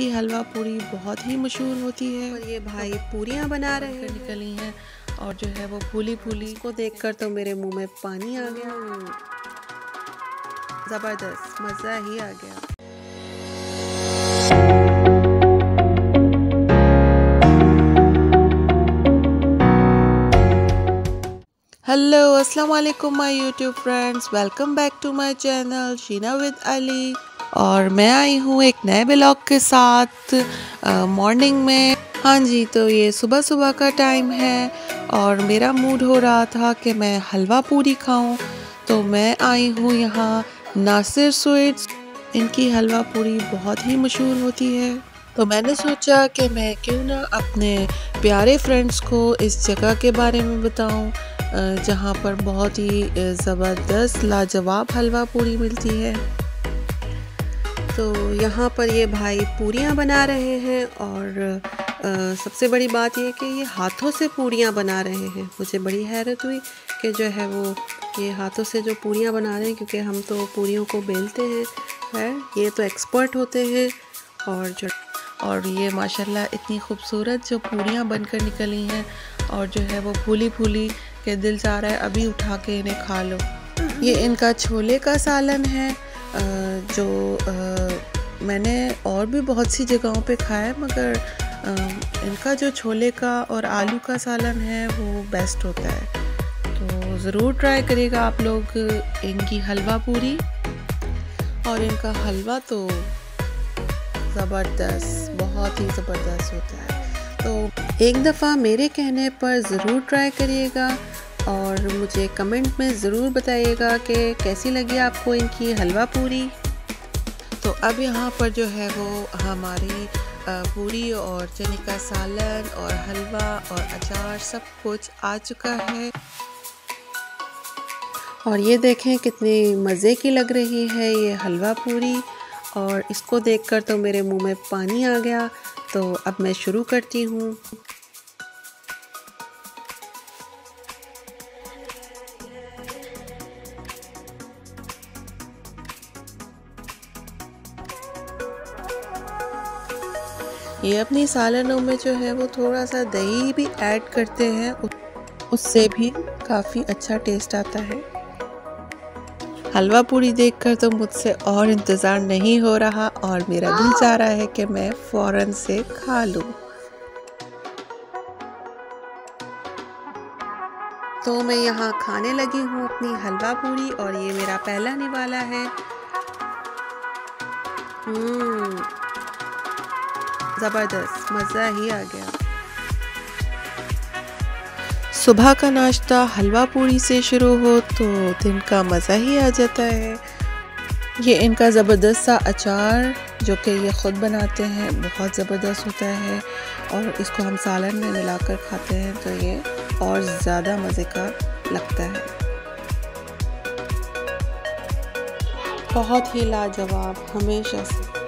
ये हलवा पूरी बहुत ही मशहूर होती है। और ये भाई पूरियाँ बना रहे हैं। निकली हैं और जो है वो फूली फूली। को देखकर तो मेरे मुँह में पानी आ गया। ज़बरदस्त मज़ा ही आ गया। हेलो अस्सलाम वालेकुम my YouTube friends welcome back to my channel Sheena with Ali और मैं आई हूँ एक नए ब्लॉग के साथ मॉर्निंग में। हाँ जी तो ये सुबह सुबह का टाइम है और मेरा मूड हो रहा था कि मैं हलवा पूरी खाऊं। तो मैं आई हूँ यहाँ नासिर स्वीट्स। इनकी हलवा पूरी बहुत ही मशहूर होती है। तो मैंने सोचा कि मैं क्यों ना अपने प्यारे फ्रेंड्स को इस जगह के बारे में बताऊँ जहाँ पर बहुत ही ज़बरदस्त, लाजवाब हलवा पूरी मिलती है। तो यहाँ पर ये भाई पूरियाँ बना रहे हैं और आ, सबसे बड़ी बात यह कि ये हाथों से पूरियाँ बना रहे हैं। मुझे बड़ी हैरत हुई कि जो है वो ये हाथों से जो पूरियाँ बना रहे हैं क्योंकि हम तो पूरियों को बेलते हैं है? ये तो एक्सपर्ट होते हैं और जो और ये माशाल्लाह इतनी खूबसूरत जो पूरियाँ बनकर निकली हैं और जो है वो फूली फूली के दिल चाह रहा है अभी उठा के इन्हें खा लो। ये इनका छोले का सालन है जो मैंने और भी बहुत सी जगहों पे खाया है, मगर इनका जो छोले का और आलू का सालन है, वो बेस्ट होता है। तो ज़रूर ट्राई करिएगा आप लोग इनकी हलवा पूरी। और इनका हलवा तो ज़बरदस्त, बहुत ही ज़बरदस्त होता है। तो एक दफ़ा मेरे कहने पर ज़रूर ट्राई करिएगा। और मुझे कमेंट में ज़रूर बताइएगा कि कैसी लगी आपको इनकी हलवा पूरी। तो अब यहाँ पर जो है वो हमारी पूरी और चने का सालन और हलवा और अचार सब कुछ आ चुका है। और ये देखें कितनी मज़े की लग रही है ये हलवा पूरी। और इसको देखकर तो मेरे मुँह में पानी आ गया। तो अब मैं शुरू करती हूँ। ये अपनी सालनों में जो है वो थोड़ा सा दही भी ऐड करते हैं। उससे भी काफ़ी अच्छा टेस्ट आता है। हलवा पूरी देखकर तो मुझसे और इंतज़ार नहीं हो रहा और मेरा दिल चाह रहा है कि मैं फ़ौरन से खा लूँ। तो मैं यहाँ खाने लगी हूँ अपनी हलवा पूरी और ये मेरा पहला निवाला है। हम्म, ज़बरदस्त, मज़ा ही आ गया। सुबह का नाश्ता हलवा पूरी से शुरू हो तो दिन का मज़ा ही आ जाता है। ये इनका ज़बरदस्त सा अचार, जो कि ये ख़ुद बनाते हैं, बहुत ज़बरदस्त होता है और इसको हम सालन में मिलाकर खाते हैं तो ये और ज़्यादा मज़े का लगता है। बहुत ही लाजवाब, हमेशा से।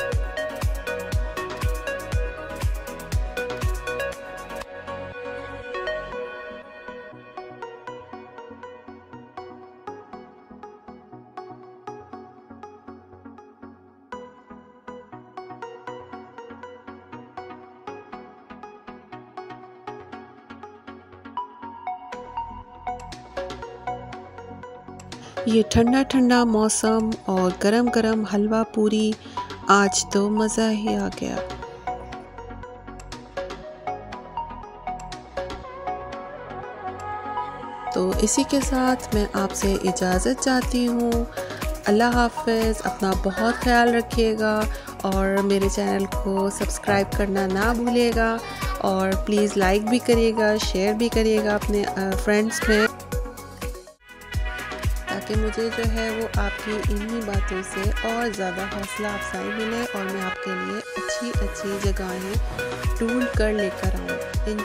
ये ठंडा ठंडा मौसम और गरम गरम हलवा पूरी, आज तो मज़ा ही आ गया। तो इसी के साथ मैं आपसे इजाज़त चाहती हूँ। अल्लाह हाफ़ अपना बहुत ख्याल रखिएगा और मेरे चैनल को सब्सक्राइब करना ना भूलिएगा और प्लीज़ लाइक भी करिएगा, शेयर भी करिएगा अपने फ्रेंड्स में। ताकि मुझे जो है वो आपकी इन्हीं बातों से और ज़्यादा हौसला अफजाई मिले और मैं आपके लिए अच्छी अच्छी जगहें टूर कर लेकर आऊँ इन